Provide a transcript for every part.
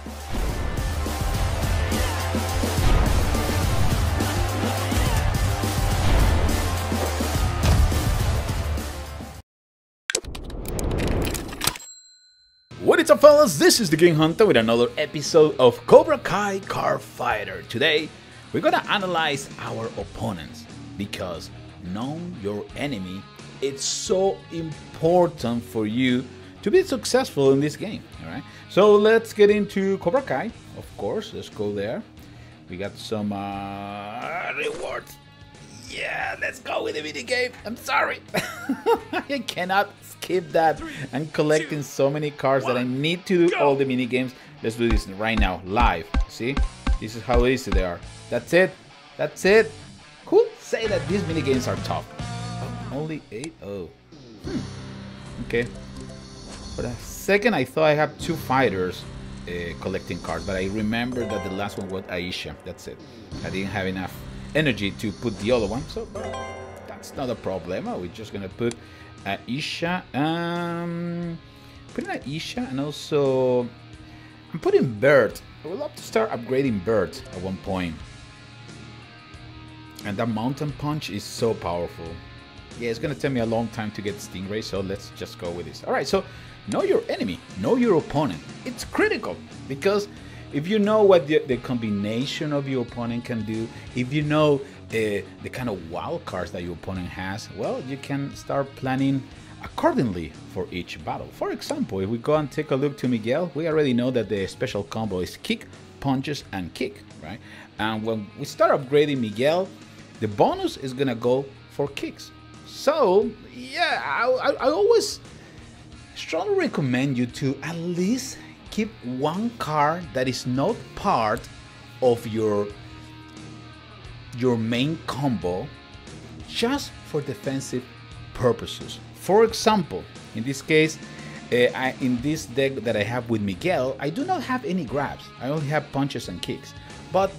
What is up fellas, this is the Game Hunter with another episode of Cobra Kai Card Fighter. Today, we're gonna analyze our opponents because knowing your enemy it's so important for you to be successful in this game, alright? So let's get into Cobra Kai, of course, let's go there. We got some uh, rewards. Yeah, let's go with the mini game. I'm sorry. I cannot skip that. I'm collecting so many cards that I need to do all the mini games. Let's do this right now, live. See? This is how easy they are. That's it. That's it. Who say that these mini games are tough? Only eight? Oh. Hmm. Okay. For a second, I thought I have two fighters uh, collecting cards, but I remember that the last one was Aisha. That's it. I didn't have enough energy to put the other one, so that's not a problem. We're just gonna put Aisha. Um, putting Aisha and also I'm putting Bird. I would love to start upgrading Bird at one point. And that Mountain Punch is so powerful. Yeah, it's gonna take me a long time to get Stingray, so let's just go with this. Alright, so know your enemy, know your opponent. It's critical because if you know what the, the combination of your opponent can do, if you know uh, the kind of wild cards that your opponent has, well, you can start planning accordingly for each battle. For example, if we go and take a look to Miguel, we already know that the special combo is kick, punches, and kick, right? And when we start upgrading Miguel, the bonus is gonna go for kicks. So, yeah, I, I, I always strongly recommend you to at least keep one card that is not part of your your main combo just for defensive purposes. For example, in this case, uh, I, in this deck that I have with Miguel, I do not have any grabs. I only have punches and kicks. But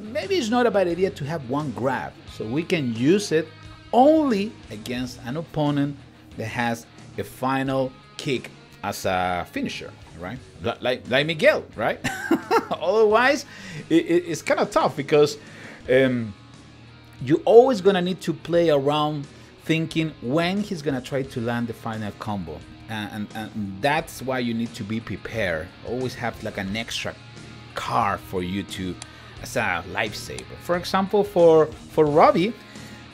maybe it's not a bad idea to have one grab, so we can use it only against an opponent that has a final kick as a finisher right? Like like Miguel, right? Otherwise, it, it, it's kind of tough because um, you're always gonna need to play around thinking when he's gonna try to land the final combo, and, and, and that's why you need to be prepared. Always have like an extra card for you to as a lifesaver. For example, for for Robbie,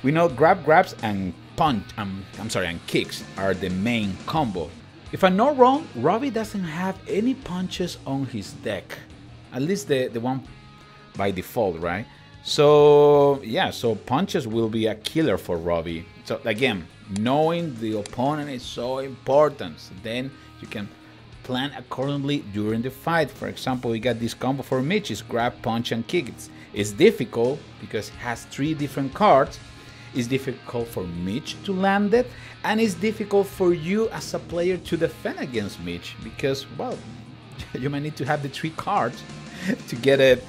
we know grab grabs and punch. Um, I'm sorry, and kicks are the main combo if I'm not wrong, Robbie doesn't have any punches on his deck. At least the, the one by default, right? So, yeah, so punches will be a killer for Robbie. So, again, knowing the opponent is so important. So then you can plan accordingly during the fight. For example, we got this combo for Mitch is grab, punch, and kick. It's, it's difficult because it has three different cards it's difficult for Mitch to land it, and it's difficult for you as a player to defend against Mitch because, well, you might need to have the three cards to get it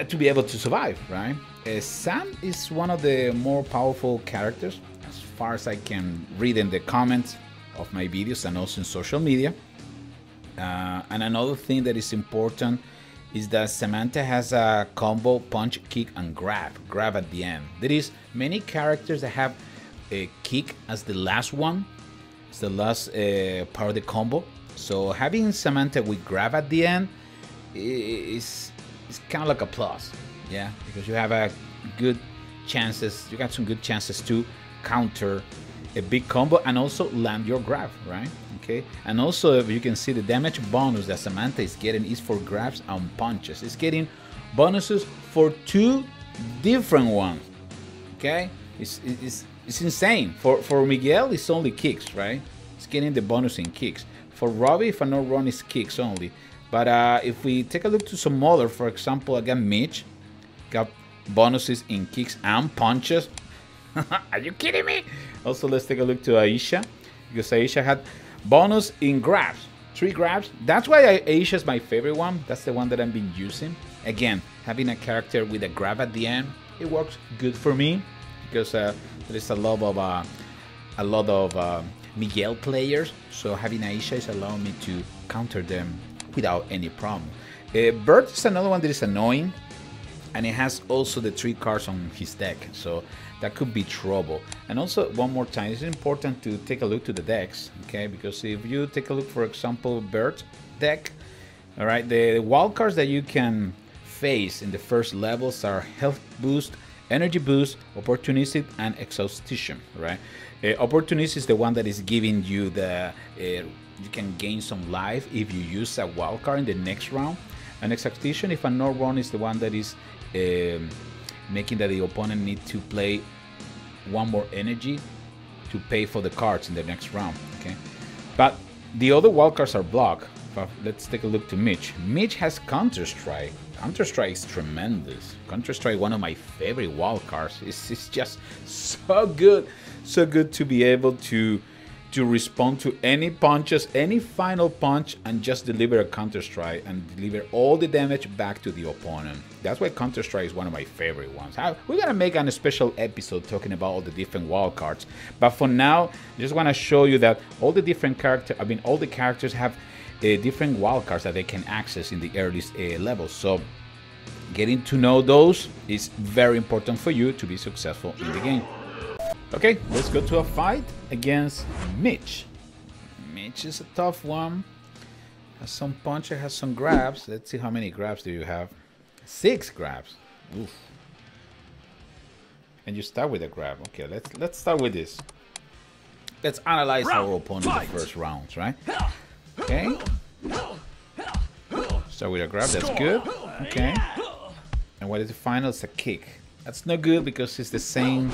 uh, to be able to survive, right? Uh, Sam is one of the more powerful characters as far as I can read in the comments of my videos and also in social media. Uh, and another thing that is important is that Samantha has a combo punch, kick, and grab. Grab at the end. There is many characters that have a kick as the last one. It's the last uh, part of the combo. So having Samantha with grab at the end is is kind of like a plus, yeah, because you have a good chances. You got some good chances to counter a big combo and also land your grab, right? Okay, and also you can see the damage bonus that Samantha is getting is for grabs and punches. It's getting bonuses for two different ones. Okay, it's it's, it's insane. For for Miguel, it's only kicks, right? It's getting the bonus in kicks. For Robbie, if I'm not wrong, it's kicks only. But uh, if we take a look to some other, for example, again Mitch got bonuses in kicks and punches. Are you kidding me? Also, let's take a look to Aisha because Aisha had bonus in grabs, three grabs. That's why Aisha is my favorite one. That's the one that I've been using. Again, having a character with a grab at the end, it works good for me because uh, there is a lot of uh, a lot of uh, Miguel players. So having Aisha is allowing me to counter them without any problem. Uh, Bert is another one that is annoying, and it has also the three cards on his deck, so that could be trouble. And also, one more time, it's important to take a look to the decks, okay? Because if you take a look, for example, Bert deck, all right, the wild cards that you can face in the first levels are health boost, energy boost, opportunistic, and exhaustion, right? Uh, opportunistic is the one that is giving you the, uh, you can gain some life if you use a wild card in the next round. And exhaustion, if a no run, is the one that is Um, making that the opponent need to play one more energy to pay for the cards in the next round, okay? But the other wild cards are blocked. But let's take a look to Mitch. Mitch has Counter Strike. Counter Strike is tremendous. Counter Strike, one of my favorite wild cards. It's, it's just so good, so good to be able to to respond to any punches, any final punch, and just deliver a counter strike and deliver all the damage back to the opponent. That's why counter strike is one of my favorite ones. We're gonna make a special episode talking about all the different wild cards, but for now, I just want to show you that all the different characters, I mean, all the characters have uh, different wild cards that they can access in the earliest uh, levels. So getting to know those is very important for you to be successful in the game. Okay, let's go to a fight against Mitch. Mitch is a tough one. Has some puncher, has some grabs. Let's see how many grabs do you have. Six grabs. Oof. And you start with a grab. Okay, let's let's start with this. Let's analyze round, our opponent fight. in the first rounds, right? Okay. Start with a grab, that's good. Okay. And what is the final? It's a kick. That's not good because it's the same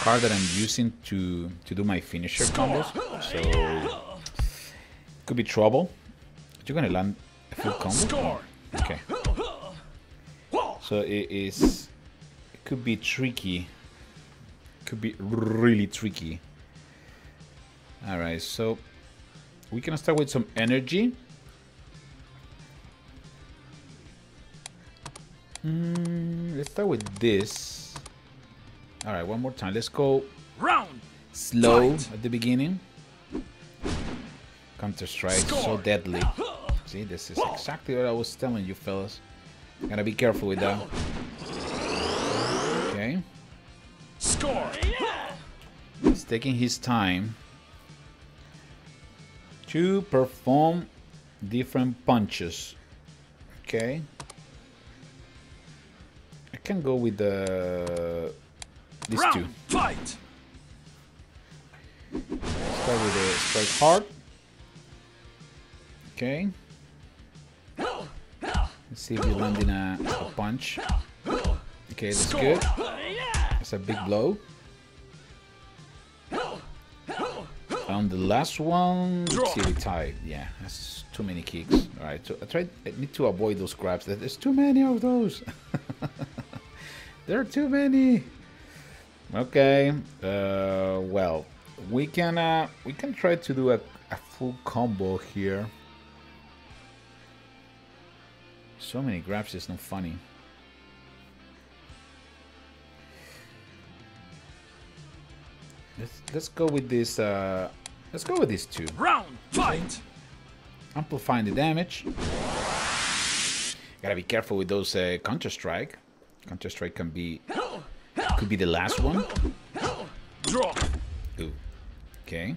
card that I'm using to to do my finisher combos. So could be trouble. You're gonna land a full combo. Okay. So it is. It could be tricky. Could be really tricky. All right. So we can start with some energy. Mm, let's start with this. All right, one more time. Let's go round slow Fight. at the beginning. Counter strike, so deadly. See, this is exactly what I was telling you, fellas. Gotta be careful with that. Okay. Score. He's taking his time to perform different punches. Okay. I can go with the these Round, two. Fight. Start with a strike hard. Okay. Let's see if you land in a, a punch. Okay, that's good. That's a big blow. On the last one, let's see, we tied. Yeah, that's too many kicks. All right, so I tried. I need to avoid those grabs. There's too many of those. there are too many. Okay. Uh, well, we can uh, we can try to do a, a full combo here. So many grabs is not funny. Let's let's go with this. Uh, let's go with these two. Round fight. Amplifying the damage. Gotta be careful with those uh, counter strike. Counter strike can be could be the last one. Ooh. Okay.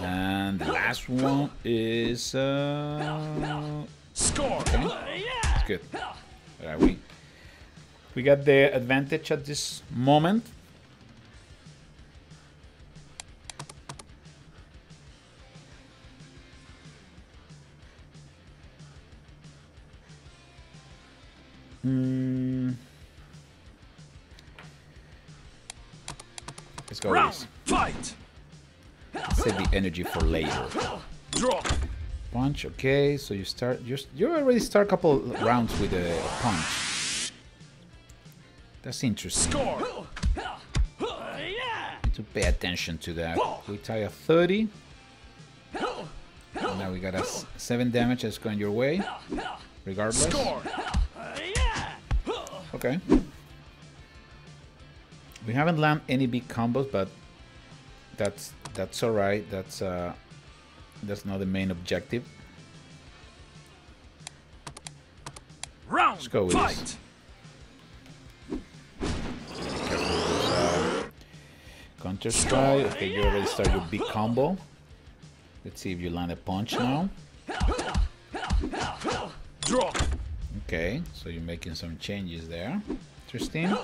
And the last one is uh score. Okay. It's good. Alright, we we got the advantage at this moment. Hmm. Let's go Round, with this. Fight. Save the energy for later. Draw. Punch, okay, so you start just you already start a couple rounds with a, a punch. That's interesting. Score. Need to pay attention to that. We tie a 30. And now we got a 7 damage that's going your way. Regardless. Okay. We haven't landed any big combos, but that's that's all right. That's uh, That's not the main objective. Round Let's go with fight. this. Uh, Counter strike. Okay, you already started your big combo. Let's see if you land a punch now. Draw. Okay, so you're making some changes there. Interesting.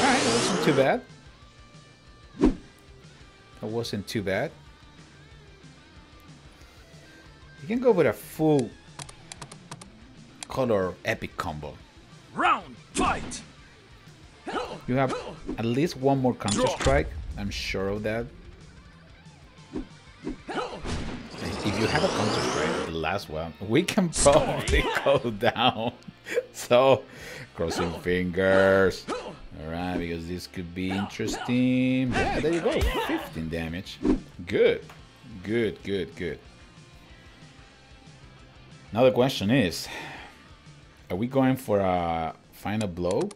Alright, that wasn't too bad. That wasn't too bad. You can go with a full color epic combo. Round fight. You have at least one more counter strike. I'm sure of that. If you have a counter strike, the last one, we can probably go down. So, crossing fingers. Alright, because this could be interesting. Yeah, there you go. 15 damage. Good. Good, good, good. Now the question is, are we going for a final blow?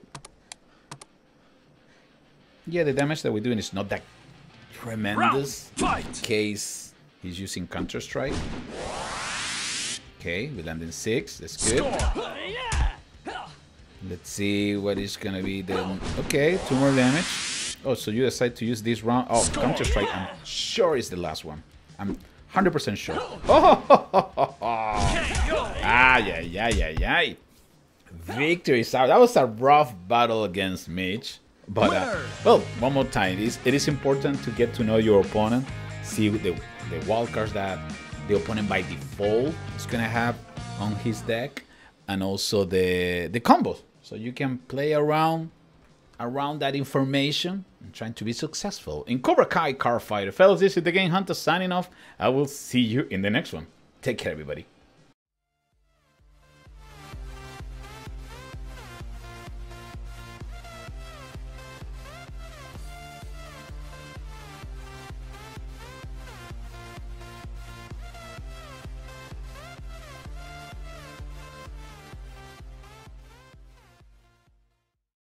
Yeah, the damage that we're doing is not that Round tremendous. fight. Case he's using Counter Strike. Okay, we land in six. That's good. Score. Let's see what is gonna be the... Okay, two more damage. Oh, so you decide to use this round. Oh, Counter Strike. I'm sure is the last one. I'm 100% sure. Oh, ah, yeah, yeah, yeah, yeah. Victory is out. That was a rough battle against Mitch. But, uh, well, one more time. It is, it is important to get to know your opponent. See the, the wildcards that the opponent by default is going to have on his deck. And also the, the combos. So you can play around around that information and trying to be successful in Cobra Kai Card Fighter. Fellas, this is the Game Hunter signing off. I will see you in the next one. Take care, everybody.